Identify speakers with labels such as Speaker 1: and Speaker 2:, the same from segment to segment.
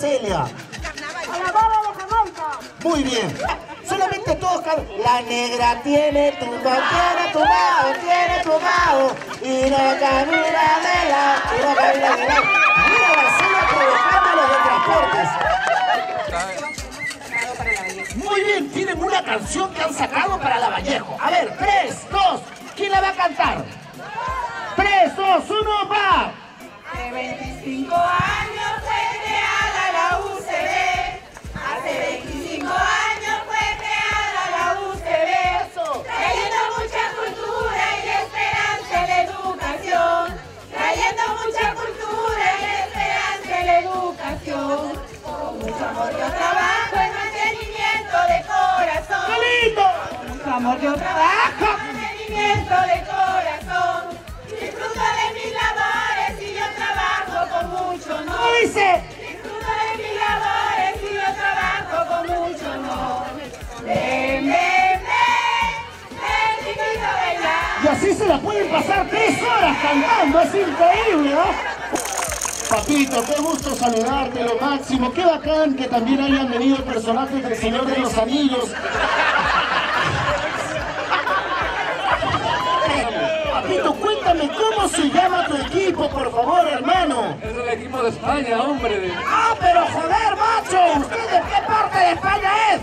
Speaker 1: Celia?
Speaker 2: A la bala de Jamaica.
Speaker 1: Muy bien. Solamente todos can- La negra tiene tu tiene tu mao, tiene tu mao. Y no camina de la, y no camina de la. Mira Marcelo provocando los de transportes. Muy bien, tienen una canción que han sacado para la Vallejo. A ver, 3, 2, ¿quién la va a cantar? 3, 2, 1, va.
Speaker 3: Hace 25 amor yo trabajo en mantenimiento de corazón. Disfruto de mis labores y yo trabajo con mucho honor.
Speaker 1: ¿Cómo dice?
Speaker 3: Disfruto de mis labores y yo trabajo con mucho honor. Ven, ven, ven, ven, bailar.
Speaker 1: Y así se la pueden pasar tres horas cantando, es increíble, ¿no? Papito, qué gusto saludarte, lo máximo, qué bacán que también hayan venido personajes del Señor de los Anillos. Cómo se llama tu equipo, por favor, hermano.
Speaker 4: Es el equipo de España, hombre,
Speaker 1: Ah, pero joder, macho, ¿usted de qué parte de España es?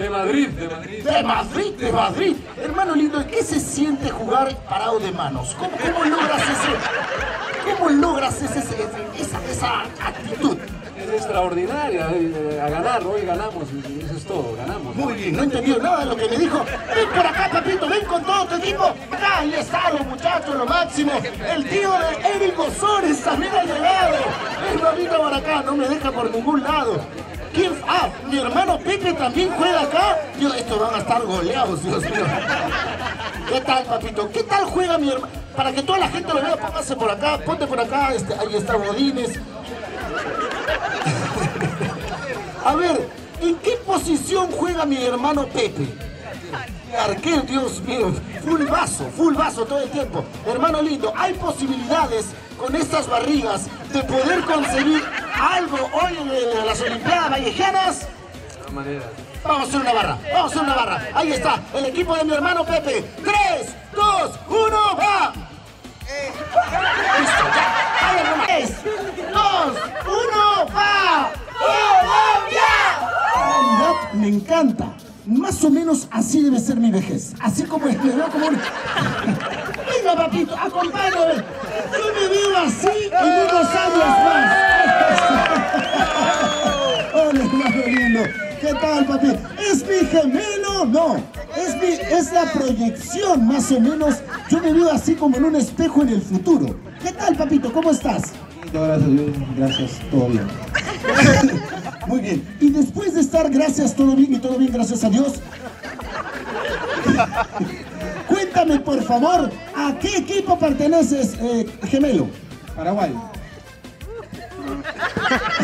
Speaker 4: de Madrid, de Madrid.
Speaker 1: De Madrid, de Madrid. Hermano lindo, ¿qué se siente jugar parado de manos? ¿Cómo, cómo logras ese, cómo logras ese, ese- esa, esa actitud?
Speaker 4: Es extraordinaria, eh, a ganar, hoy ganamos, y eso es todo, ganamos.
Speaker 1: Muy bien, no he entendido nada de lo que me dijo. Ven por acá, papito, ven con todo tu equipo. Ahí está, los muchachos, lo máximo. El tío de Eric Osores también ha llegado. El papito por acá, no me deja por ningún lado. ¿Quién? Ah, mi hermano Pepe también juega acá. Dios, estos van a estar goleados, Dios mío. ¿Qué tal, papito? ¿Qué tal juega mi hermano? Para que toda la gente lo vea, póngase por acá, ponte por acá, este, ahí está Godínez. A ver, ¿en qué posición juega mi hermano Pepe? Arquero, Dios mío, full vaso, full vaso todo el tiempo. Hermano lindo, hay posibilidades con estas barrigas de poder conseguir algo hoy en las Olimpiadas Vallejanas. Vamos a hacer una barra, vamos a hacer una barra. Ahí está, el equipo de mi hermano Pepe. 3, 2, 1, va. Encanta. Más o menos así debe ser mi vejez. Así como es, me veo como un... Venga, papito, acompáñame. Yo me veo así en unos años más. Hola, hermano lindo. ¿Qué tal, papi? ¿Es mi gemelo? No. Es, mi, es la proyección, más o menos. Yo me veo así como en un espejo en el futuro. ¿Qué tal, papito? ¿Cómo estás?
Speaker 5: Gracias, Dios. Gracias, todo bien.
Speaker 1: Muy bien. Y después de estar gracias, todo bien y todo bien, gracias a Dios. Cuéntame, por favor, ¿a qué equipo perteneces, eh, gemelo?
Speaker 5: Paraguay.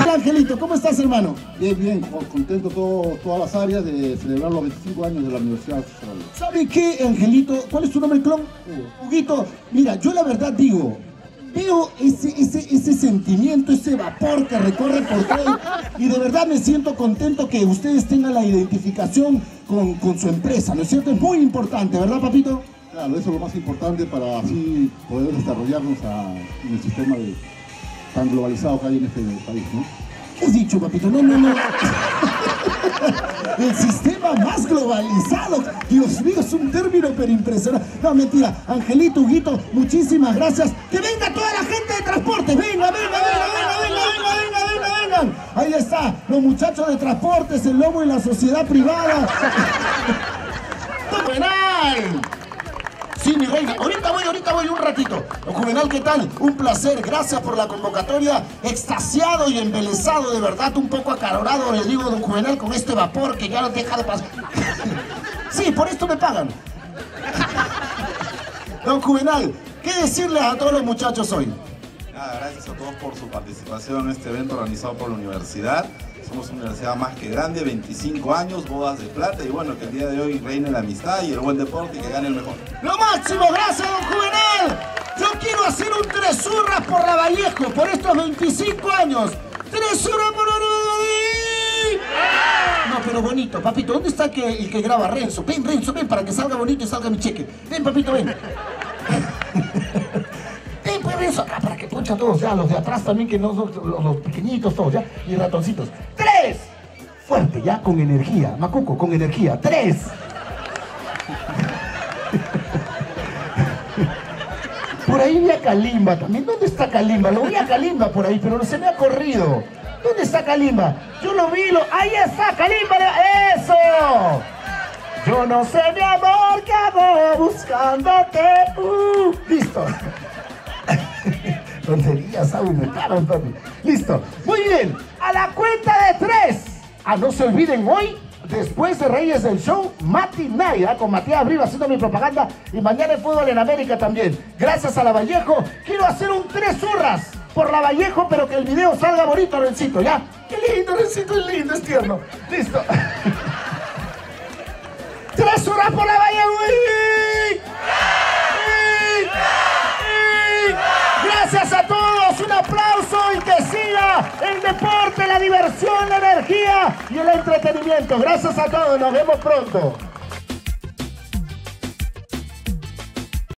Speaker 1: Hola, Angelito, ¿cómo estás, hermano?
Speaker 5: Bien, bien, co- contento todo, todas las áreas de celebrar los 25 años de la Universidad Austral.
Speaker 1: ¿Sabe qué, Angelito? ¿Cuál es tu nombre, clon? Huguito, mira, yo la verdad digo, veo ese, ese, ese sentimiento, ese vapor que recorre por todo y de verdad me siento contento que ustedes tengan la identificación con, con su empresa, ¿no es cierto? Es muy importante, ¿verdad, papito?
Speaker 5: Claro, eso es lo más importante para así poder desarrollarnos a- en el sistema de- tan globalizado que hay en este país, ¿no?
Speaker 1: ¿Qué has dicho, papito? No, no, no. El sistema más globalizado. Dios mío, es un término pero impresionante. No, mentira. Angelito, Huguito, muchísimas gracias. Que venga toda la gente de transporte. Venga, venga, venga, venga, venga, venga, venga, venga. Ahí está, los muchachos de transportes, el lobo y la sociedad privada. Sí, mi reina. Ahorita voy, ahorita voy un ratito. Don Juvenal, ¿qué tal? Un placer. Gracias por la convocatoria. Extasiado y embelesado, de verdad, un poco acalorado, le digo, don Juvenal, con este vapor que ya no deja de pasar. Sí, por esto me pagan. Don Juvenal, ¿qué decirles a todos los muchachos hoy?
Speaker 6: Nada, gracias a todos por su participación en este evento organizado por la universidad. Somos una universidad más que grande, 25 años, bodas de plata y bueno, que el día de hoy reine la amistad y el buen deporte y que gane el mejor.
Speaker 1: ¡Lo máximo! ¡Gracias, don Juvenal! Yo quiero hacer un tresurras por la Vallejo, por estos 25 años. ¡Tres hurras por la No, pero bonito, papito, ¿dónde está el que graba Renzo? Ven, Renzo, ven para que salga bonito y salga mi cheque. Ven, papito, ven. Renzo, acá para que poncha todos ya, los de atrás también, que no los, pequeñitos todos, ya, y ratoncitos. ¡Tres! Fuerte, ya, con energía. Macuco, con energía. ¡Tres! Por ahí vi a Kalimba también. ¿Dónde está Kalimba? Lo vi a Kalimba por ahí, pero se me ha corrido. ¿Dónde está Kalimba? Yo lo vi, lo... ¡Ahí está Kalimba! ¡Eso! Yo no sé, mi amor, qué hago buscándote. Uh, listo. Tonterías, aún me paran. Listo. Muy bien. A la cuenta de tres. Ah, no se olviden hoy, después de Reyes del Show, Mati Naya, con Matías Abril haciendo mi propaganda. Y mañana en Fútbol en América también. Gracias a la Vallejo, quiero hacer un tres hurras por la Vallejo, pero que el video salga bonito, Rencito, ¿ya? Qué lindo, Rencito, es lindo, es tierno. Listo. tres hurras por la Vallejo. ¡Uy! ¡Uy! ¡Uy! Gracias a todos, un aplauso y que siga el deporte, diversión, la energía y el entretenimiento. Gracias a todos, nos vemos pronto.